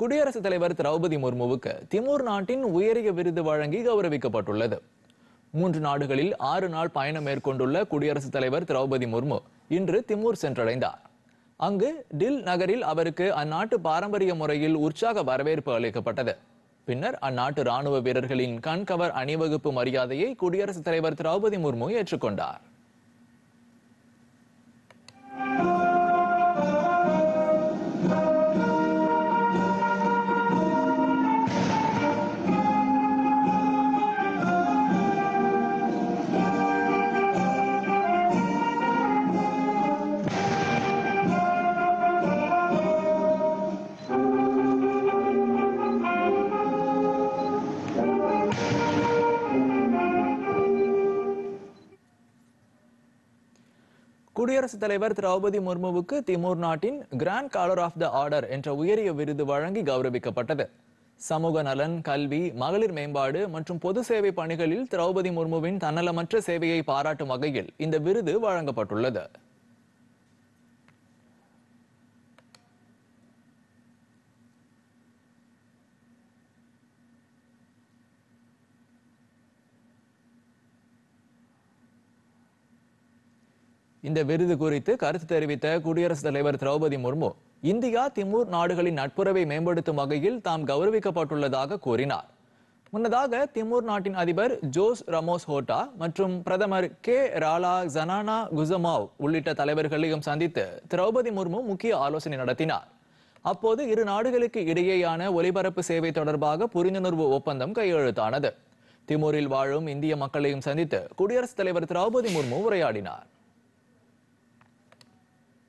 குடியரசுத் தலைவர் திரௌபதி முர்முவுக்கு திமூர் நாட்டின் உயரிய விருது வழங்கி கௌரவிக்கப்பட்டுள்ளது. மூன்று நாடுகளில் ஆறு நாள் பயணம் மேற்கொண்டுள்ள குடியரசுத் தலைவர் திரௌபதி முர்மு இன்று திமூர் சென்றடைந்தார். அங்கு டில் நகரில் அவருக்கு அந்நாட்டு பாரம்பரிய முறையில் உற்சாக வரவேற்பு அளிக்கப்பட்டது. பின்னர் அந்நாட்டு ராணுவ வீரர்களின் கண்கவர் அணிவகுப்பு மரியாதையை குடியரசுத் தலைவர் திரௌபதி முர்மு ஏற்றுக்கொண்டார். குடியரசுத் தலைவர் திரௌபதி முர்முவுக்கு திமூர் நாட்டின் grand collar of the order என்ற உயரிய விருது வழங்கி கௌரவிக்கப்பட்டது. சமூக நலன் கல்வி மகளிர் மேம்பாடு மற்றும் பொது சேவை பணிகளில் திரௌபதி முர்முவின் தன்னலமற்ற சேவையை பாராட்டும் வகையில் இந்த விருது வழங்கப்பட்டுள்ளது. இந்த விருது குறித்து கருத்து தெரிவித்த குடியரசுத் தலைவர் திரௌபதி முர்மு இந்தியா திமூர் நாடுகளின் நட்புறவை மேம்படுத்தும் வகையில் தாம் கௌரவிக்கப்பட்டுள்ளதாக கூறினார். முன்னதாக திமூர் நாட்டின் அதிபர் ஜோஸ் ரமோஸ் ஹோட்டா மற்றும் பிரதமர் கே ராலா ஜனானா குசமாவ் உள்ளிட்ட தலைவர்களையும் சந்தித்து திரௌபதி முர்மு முக்கிய ஆலோசனை நடத்தினார். அப்போது இரு நாடுகளுக்கு இடையேயான ஒலிபரப்பு சேவை தொடர்பாக புரிந்துணர்வு ஒப்பந்தம் கையெழுத்தானது. திமூரில் வாழும் இந்திய மக்களையும் சந்தித்து குடியரசுத் தலைவர் திரௌபதி முர்மு உரையாடினார்.